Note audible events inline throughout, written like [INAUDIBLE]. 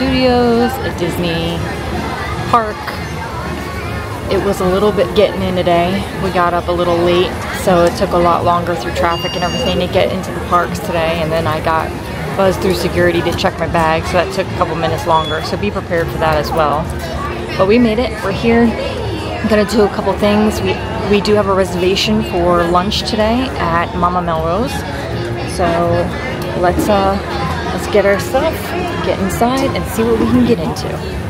Studios at Disney Park. It was a little bit getting in today. We got up a little late, so it took a lot longer through traffic and everything to get into the parks today. And then I got buzzed through security to check my bag, so that took a couple minutes longer. So be prepared for that as well. But we made it. We're here. I'm gonna do a couple things. We we do have a reservation for lunch today at Mama Melrose. So let's uh let's get our stuff, get inside, and see what we can get into.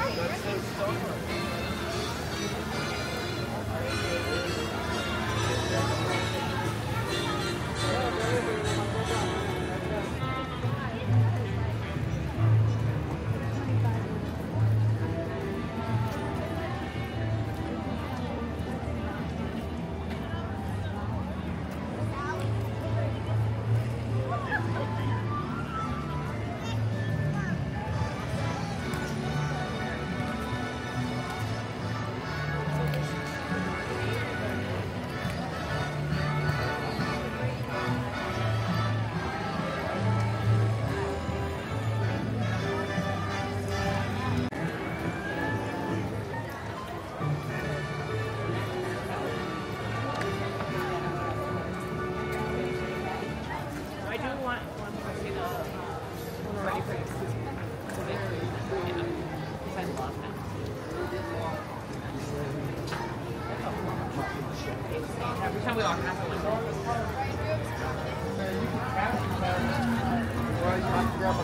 I'm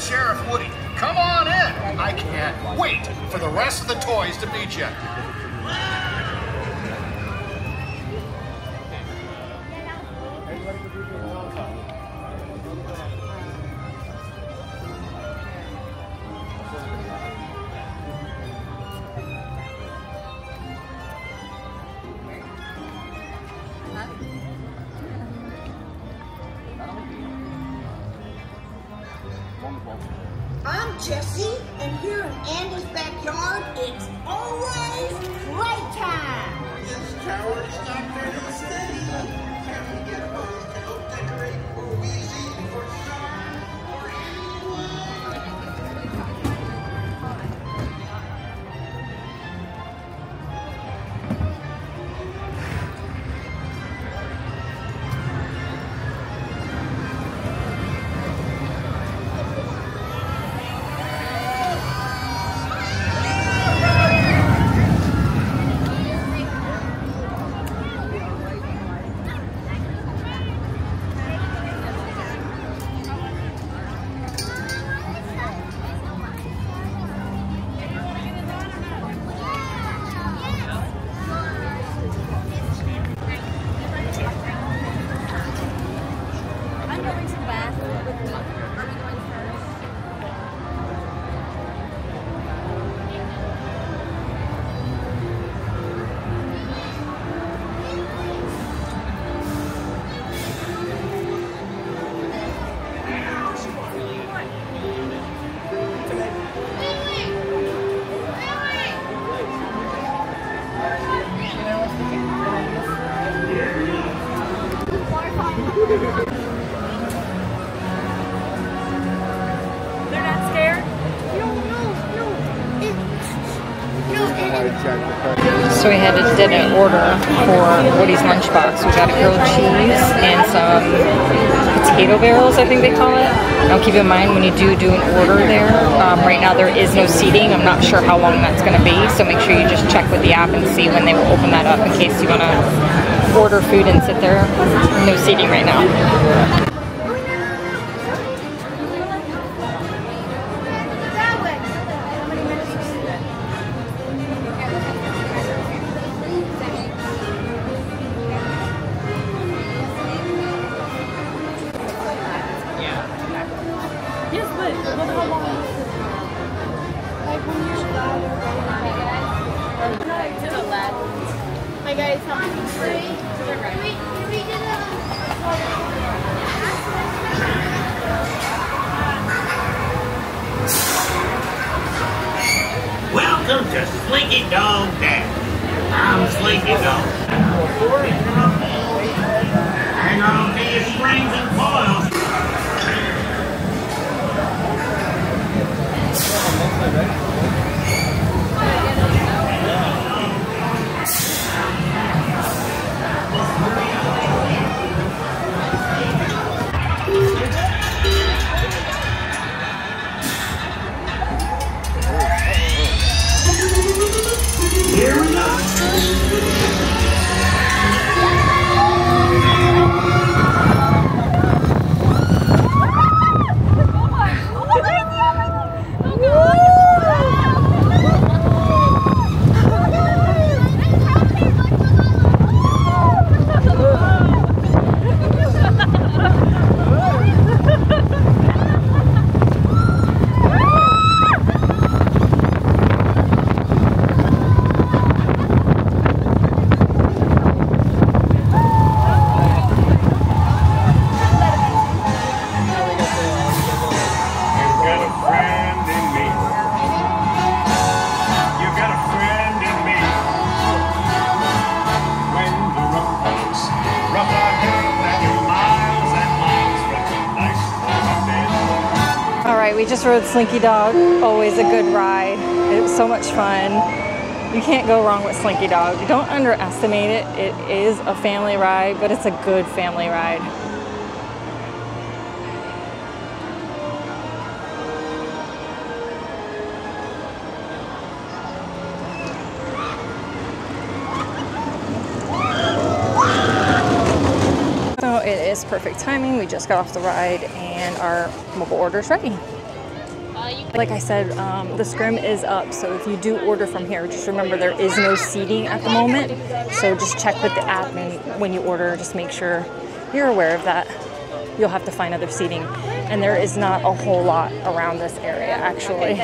Sheriff Woody. Come on in. I can't wait for the rest of the toys to meet you. Had to did an order for Woody's lunchbox. We got a grilled cheese and some potato barrels, I think they call it. Now keep in mind when you do do an order there, um, right now there is no seating. I'm not sure how long that's going to be, so make sure you just check with the app and see when they will open that up in case you want to order food and sit there. No seating right now. Rode Slinky Dog. Always a good ride. It was so much fun. You can't go wrong with Slinky Dog. Don't underestimate it. It is a family ride, but it's a good family ride. So it is perfect timing. We just got off the ride and our mobile order is ready. Like I said, um, the scrim is up, so if you do order from here, just remember there is no seating at the moment. So just check with the app and when you order, just make sure you're aware of that. You'll have to find other seating. And there is not a whole lot around this area, actually.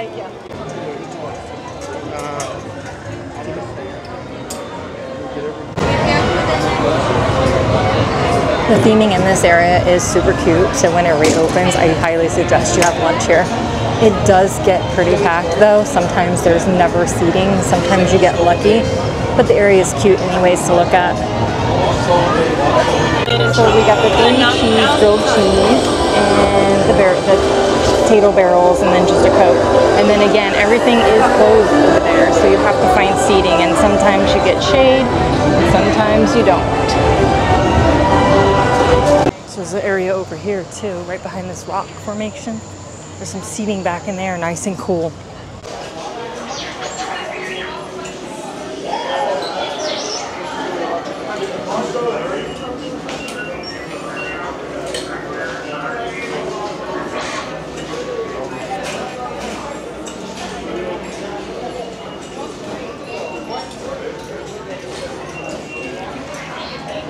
The theming in this area is super cute, so when it reopens, I highly suggest you have lunch here. It does get pretty packed though. Sometimes there's never seating, sometimes you get lucky, but the area is cute anyways to look at. So we got the three cheese, grilled cheese, and the, bar- the potato barrels, and then just a Coke. And then again, everything is closed over there, so you have to find seating, and sometimes you get shade, and sometimes you don't. So there's an area over here too, right behind this rock formation. There's some seating back in there, nice and cool.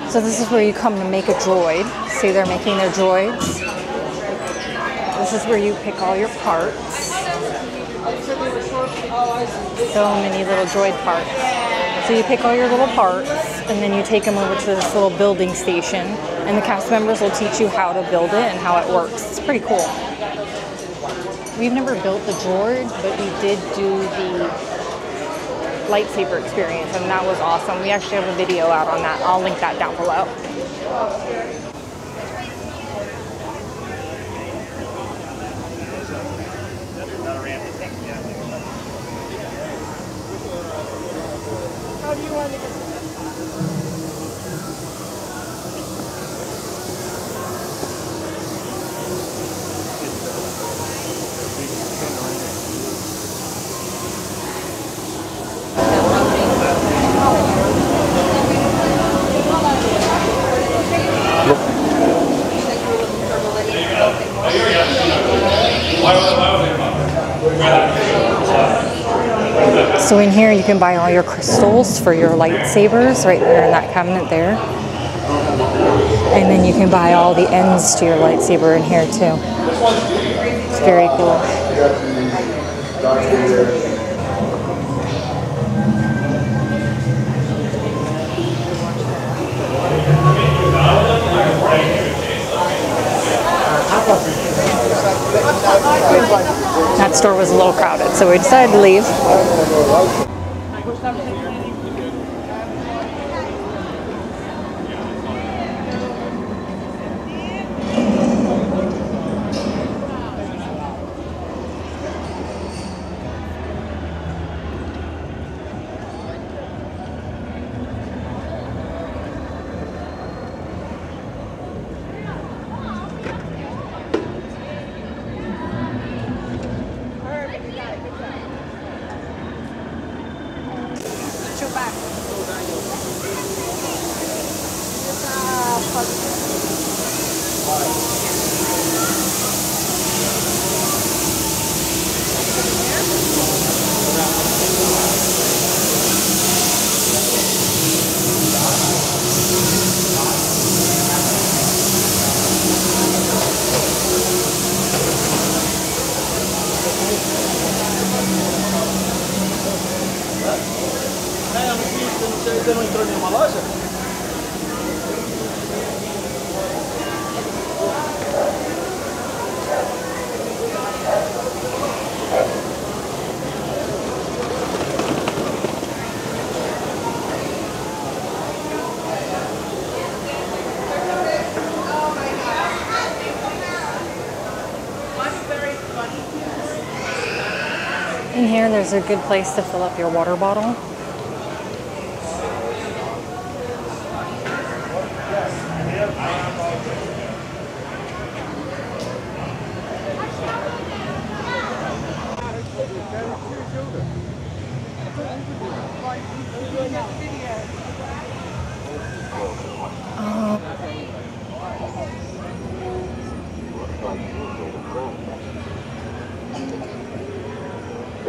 So this is where you come to make a droid. See, they're making their droids. This is where you pick all your parts. So many little droid parts. So you pick all your little parts and then you take them over to this little building station and the cast members will teach you how to build it and how it works. It's pretty cool. We've never built the droid, but we did do the lightsaber experience and that was awesome. We actually have a video out on that. I'll link that down below. You can buy all your crystals for your lightsabers right there in that cabinet there. And then you can buy all the ends to your lightsaber in here too. It's very cool. That store was a little crowded, so we decided to leave. There's a good place to fill up your water bottle. Uh,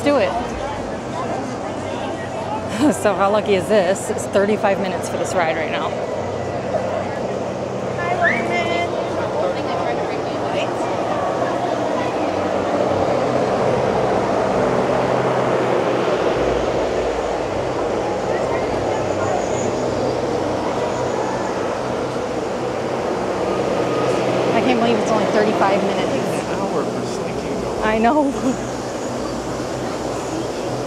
let's do it. [LAUGHS] so how lucky is this? It's 35 minutes for this ride right now. I can't believe it's only 35 minutes. hour for sneaking I know. [LAUGHS] Don't waste all your battery.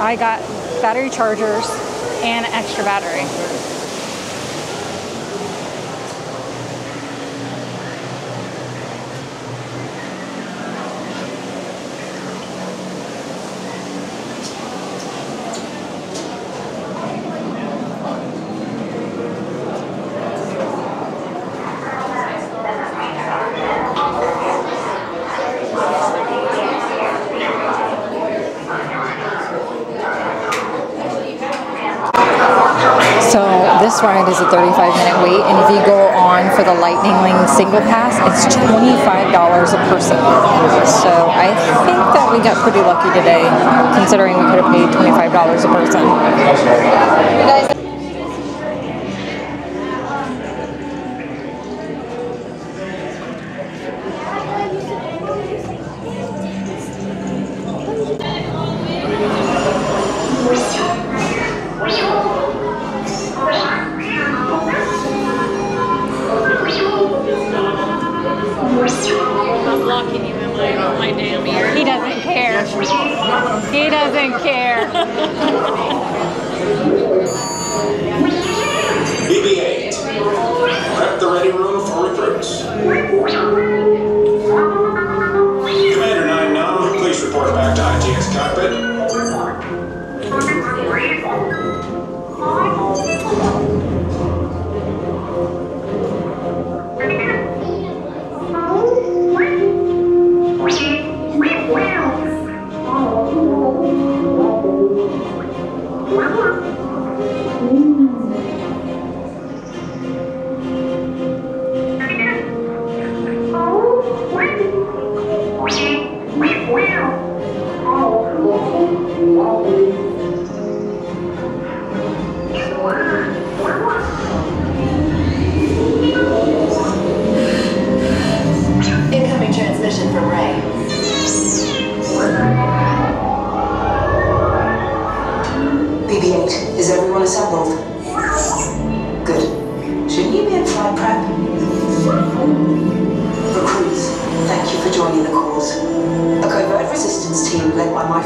I got battery chargers and extra battery. bus ride is a 35 minute wait, and if you go on Lightning single pass, it's $25 a person. So I think that we got pretty lucky today, considering we could have paid $25 a person.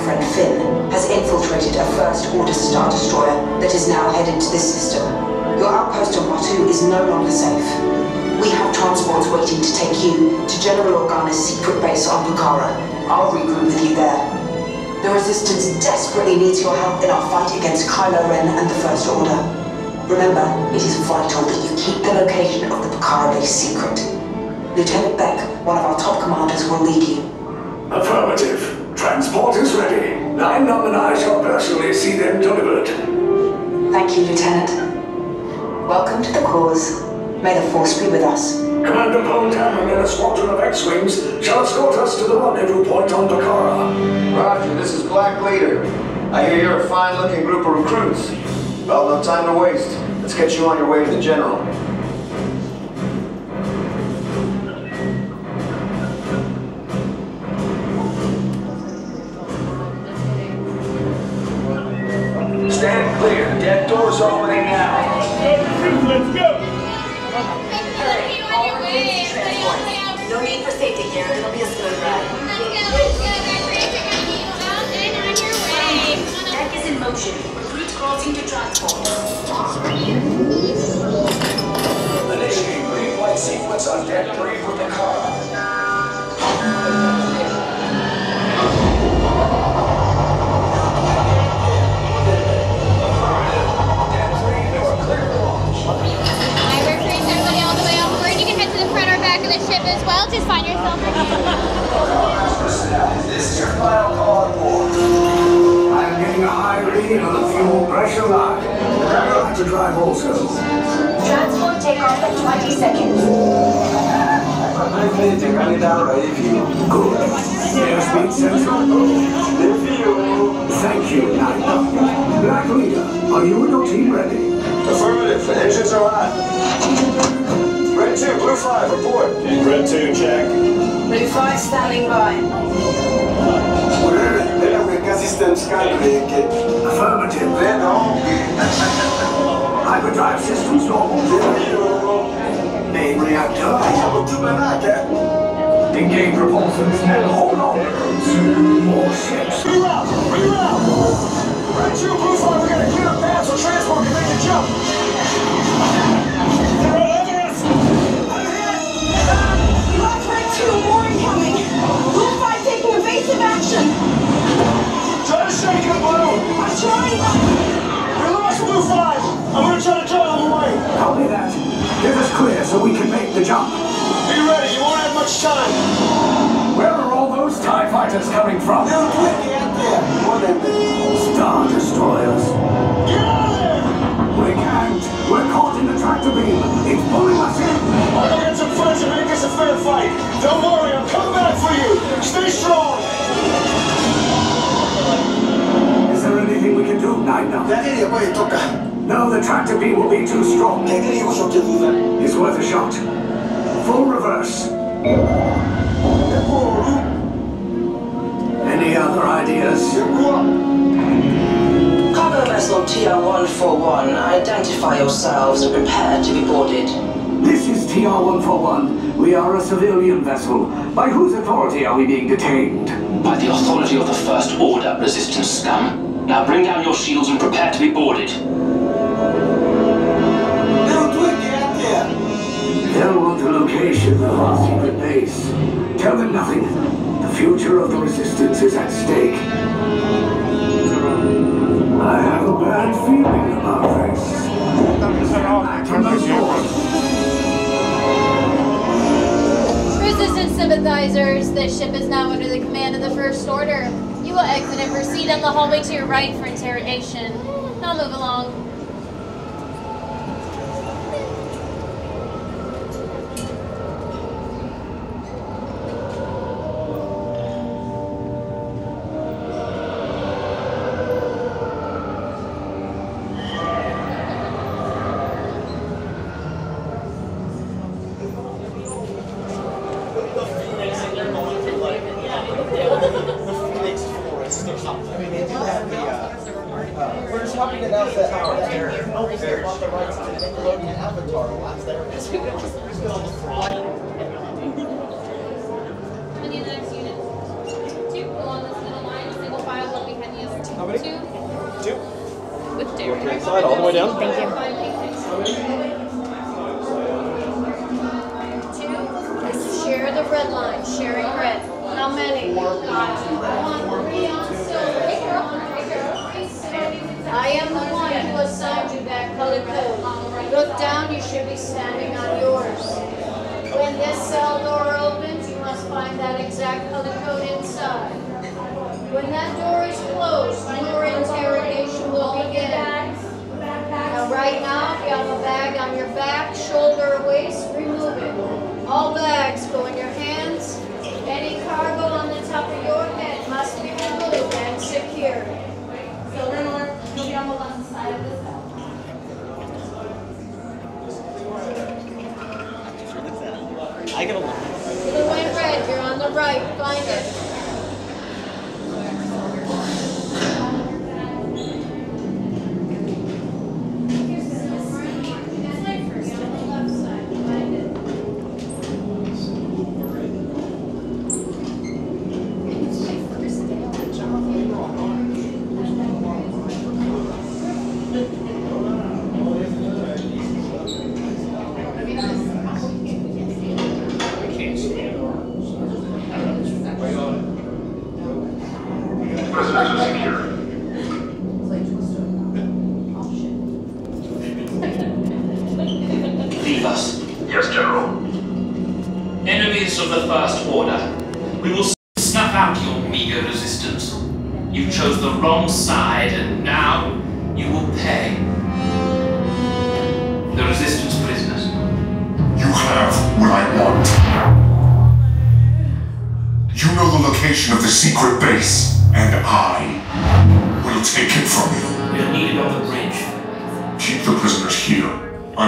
Friend Finn has infiltrated a First Order Star Destroyer that is now headed to this system. Your outpost on Batuu is no longer safe. We have transports waiting to take you to General Organa's secret base on Pacara. I'll regroup with you there. The Resistance desperately needs your help in our fight against Kylo Ren and the First Order. Remember, it is vital that you keep the location of the Pacara base secret. Lieutenant Bek, one of our top commanders, will lead you. Affirmative. Transport is ready. Nien Nunb and I shall personally see them delivered. Thank you, Lieutenant. Welcome to the cause. May the Force be with us. Commander Poltam and a squadron of X-Wings shall escort us to the rendezvous point on Pacara. Roger, this is Black Leader. I hear you're a fine-looking group of recruits. Well, no time to waste. Let's get you on your way to the General. Doors opening now. No need for safety gear. It'll be a smooth ride. Deck is in motion. Recruits crossing to transport. Clear so we can make the jump. Be ready, you won't have much time. Where are all those TIE fighters coming from? They're plenty out there. More than Star destroyers. Get out of there! We can't. We're caught in the tractor beam. It's pulling us in. I'll go get some friends and make this a fair fight. Don't worry, I'm coming back for you. Stay strong. Is there anything we can do, Nien Nunb? No, the tractor beam will be too strong. It's worth a shot. Full reverse. Any other ideas? Cargo vessel TR-141, identify yourselves and prepare to be boarded. This is TR-141. We are a civilian vessel. By whose authority are we being detained? By the authority of the First Order, resistance scum. Now bring down your shields and prepare to be boarded. Our secret base. Tell them nothing. The future of the Resistance is at stake. I have a bad feeling about this. Resistance sympathizers, this ship is now under the command of the First Order. You will exit and proceed on the hallway to your right for interrogation. Now move along.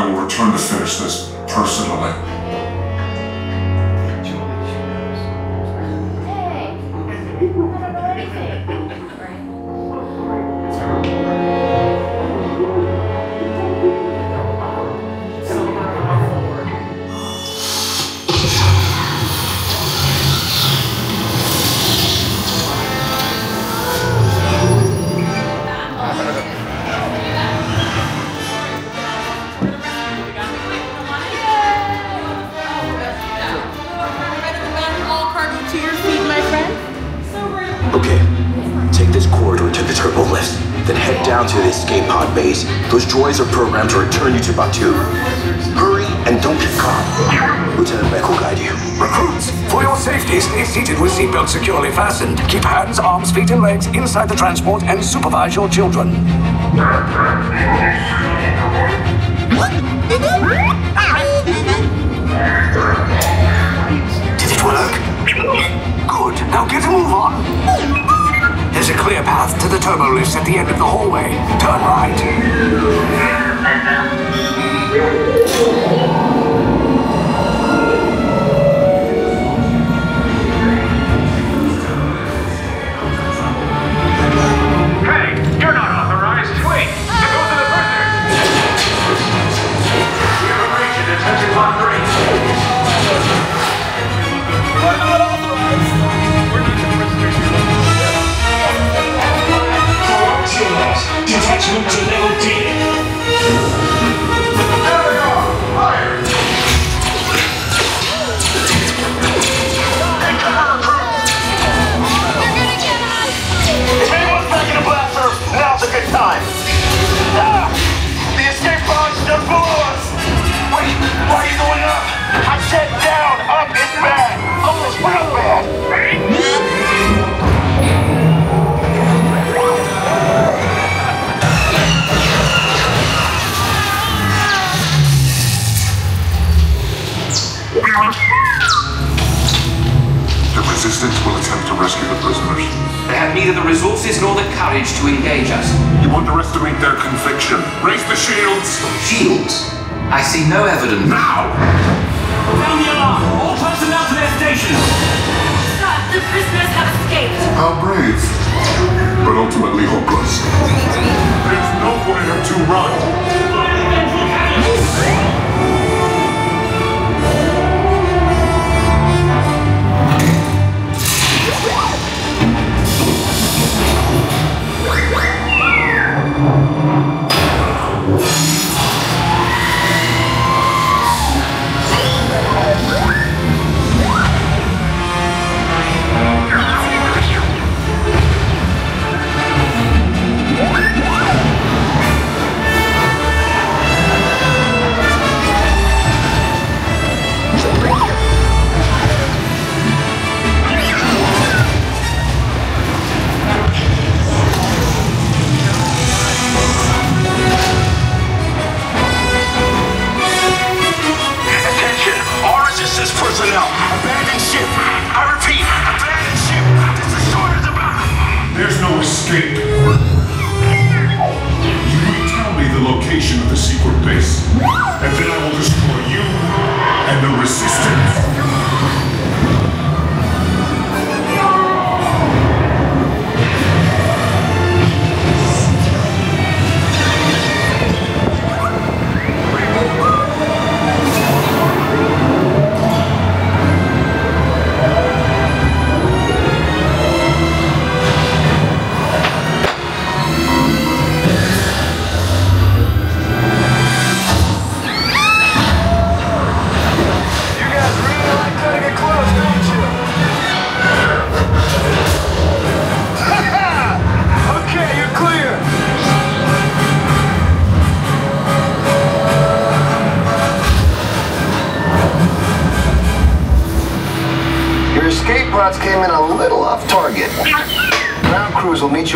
Will return to finish this personally. Droids are programmed to return you to Batuu. Hurry and don't get caught. Lieutenant Bek will guide you. Recruits, for your safety, stay seated with seatbelt securely fastened. Keep hands, arms, feet, and legs inside the transport and supervise your children. Did it work? Good. Now get a move on. There's a clear path to the turbo lifts at the end of the hallway. Turn right.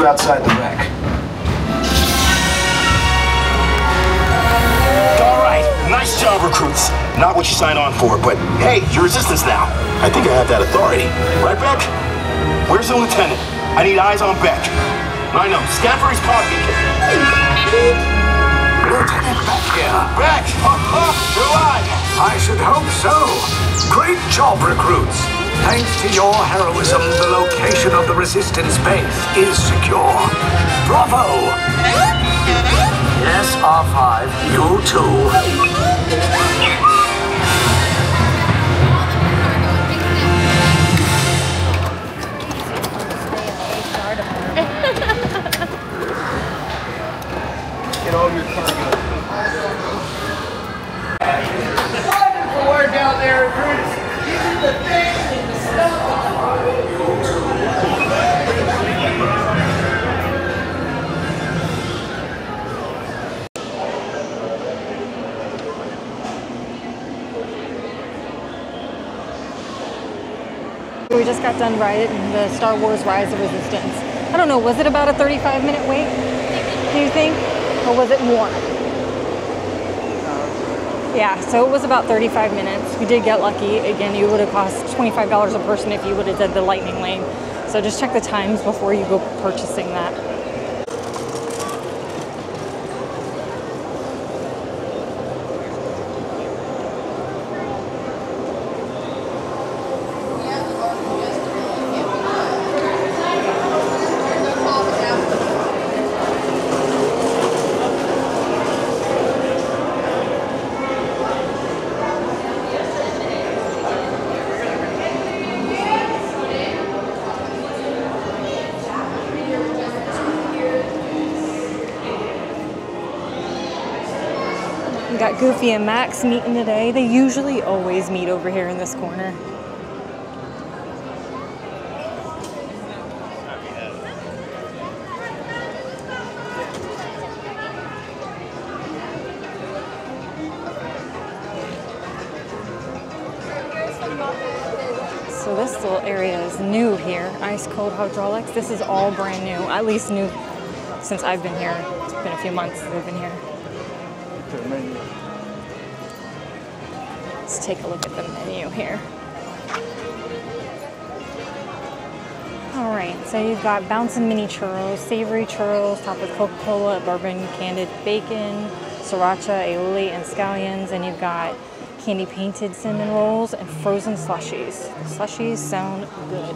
You outside the wreck. All right, nice job, recruits. Not what you signed on for, but hey, you're resistance now. I think I have that authority. Right, Bek? Where's the lieutenant? I need eyes on Bek. I know, scan for his pod beacon. Lieutenant back here. Bek! Oh, oh, you're alive! I should hope so. Great job, recruits. Thanks to your heroism, the location of the resistance base is secure. Bravo! Yes, R5, you too. We just got done riding the Star Wars Rise of Resistance. I don't know, was it about a 35 minute wait? Do you think? Or was it more? Yeah, so it was about 35 minutes. We did get lucky. Again, it would have cost $25 a person if you would have did the lightning lane. So just check the times before you go purchasing that. Goofy and Max meeting today. They usually always meet over here in this corner. So this little area is new here. Ice cold hydraulics. This is all brand new, at least new since I've been here. It's been a few months that I've been here. Let's take a look at the menu here. All right, so you've got bouncing mini churros, savory churros topped with Coca-Cola, bourbon, candied bacon, sriracha, aioli, and scallions, and you've got candy painted cinnamon rolls and frozen slushies. The slushies sound good.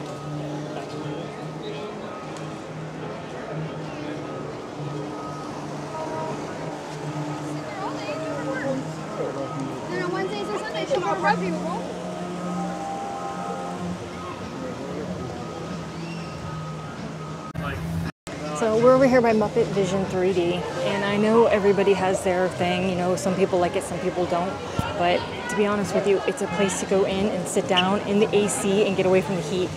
So we're over here by Muppet Vision 3D, and I know everybody has their thing. You know, some people like it, some people don't. But to be honest with you, it's a place to go in and sit down in the AC and get away from the heat.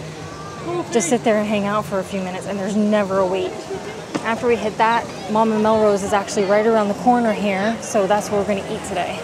Just sit there and hang out for a few minutes, and there's never a wait. After we hit that, Mama Melrose is actually right around the corner here, so that's where we're going to eat today.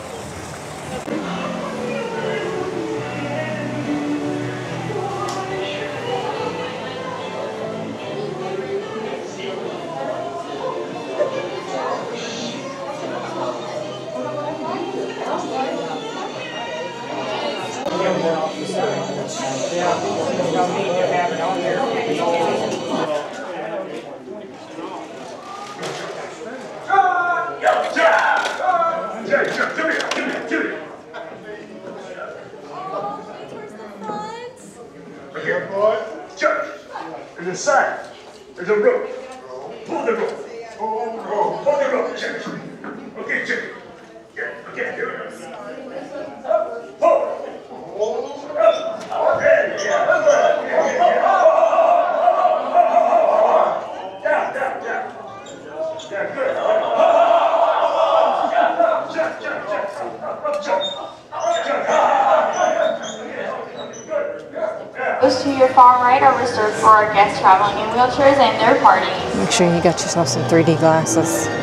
Sure you got yourself some 3D glasses.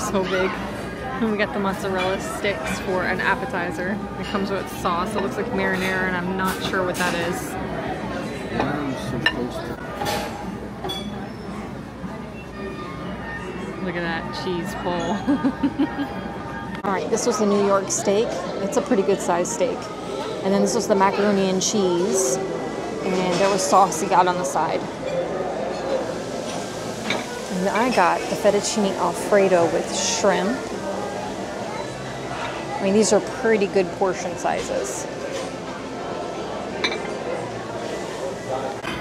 So big. And we got the mozzarella sticks for an appetizer. It comes with sauce. It looks like marinara, and I'm not sure what that is. Look at that cheese pull. [LAUGHS] All right, this was the New York steak. It's a pretty good sized steak. And then this was the macaroni and cheese. And there was sauce he got on the side. And I got the fettuccine alfredo with shrimp. I mean, these are pretty good portion sizes.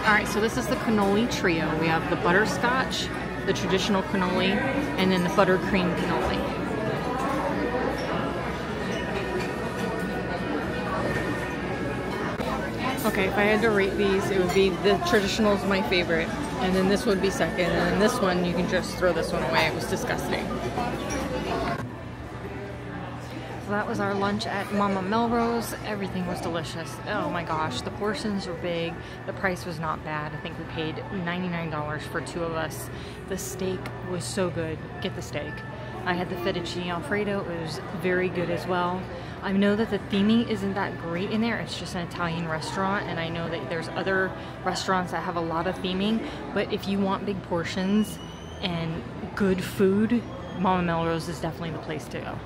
All right, so this is the cannoli trio. We have the butterscotch, the traditional cannoli, and then the buttercream cannoli. Okay, if I had to rate these, it would be the traditional is my favorite, and then this would be second, and then this one you can just throw this one away. It was disgusting. So that was our lunch at Mama Melrose. Everything was delicious. Oh my gosh, the portions were big. The price was not bad. I think we paid $99 for two of us. The steak was so good. Get the steak. I had the fettuccine alfredo. It was very good as well. I know that the theming isn't that great in there. It's just an Italian restaurant, and I know that there's other restaurants that have a lot of theming. But if you want big portions and good food, Mama Melrose is definitely the place to go.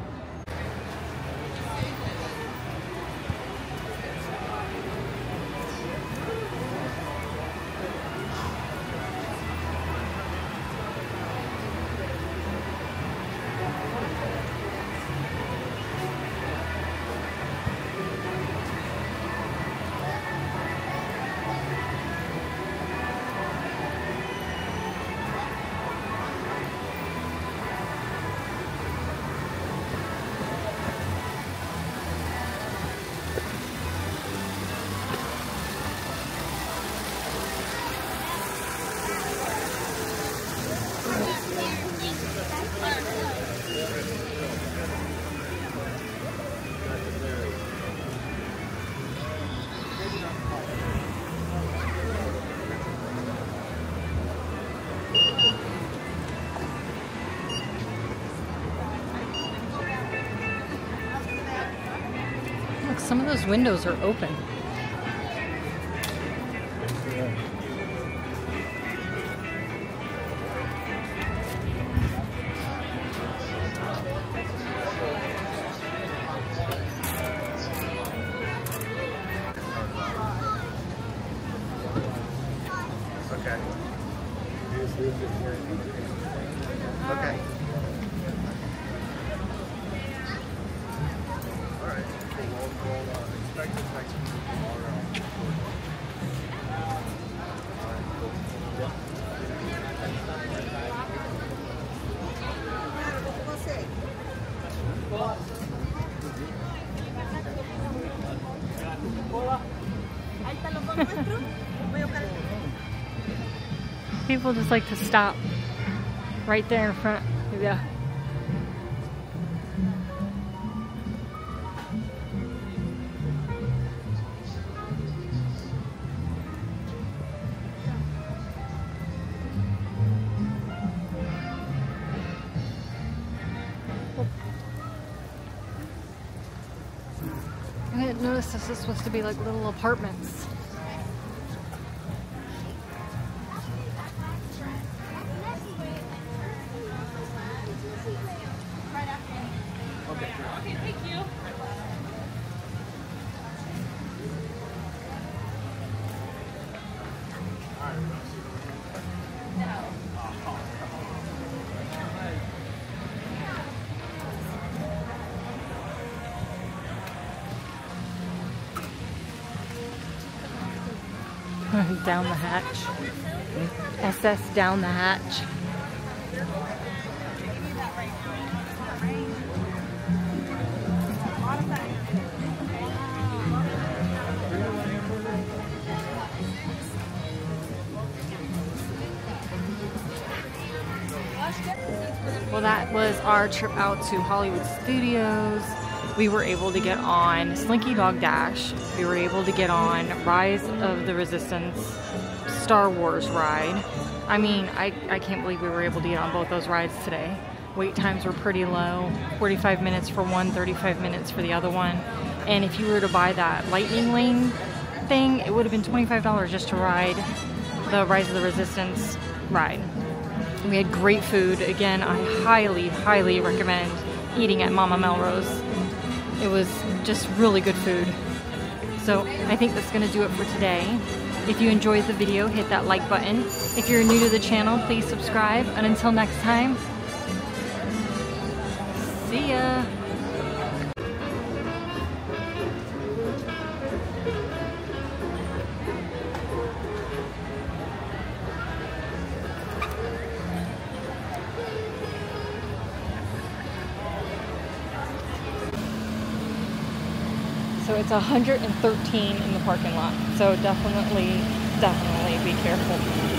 Of those windows are open. People just like to stop right there in front. of Yeah. I didn't notice this is supposed to be like little apartments. SS down the hatch. Well, that was our trip out to Hollywood Studios. We were able to get on Slinky Dog Dash. We were able to get on Rise of the Resistance Star Wars ride. I mean, I, I can't believe we were able to get on both those rides today. Wait times were pretty low 45 minutes for one, 35 minutes for the other one. And if you were to buy that Lightning Lane thing, it would have been $25 just to ride the Rise of the Resistance ride. We had great food. Again, I highly, highly recommend eating at Mama Melrose. It was just really good food. So I think that's going to do it for today. If you enjoyed the video, hit that like button. If you're new to the channel, please subscribe. And until next time, see ya. So it's 113 in the parking lot. So definitely, definitely be careful.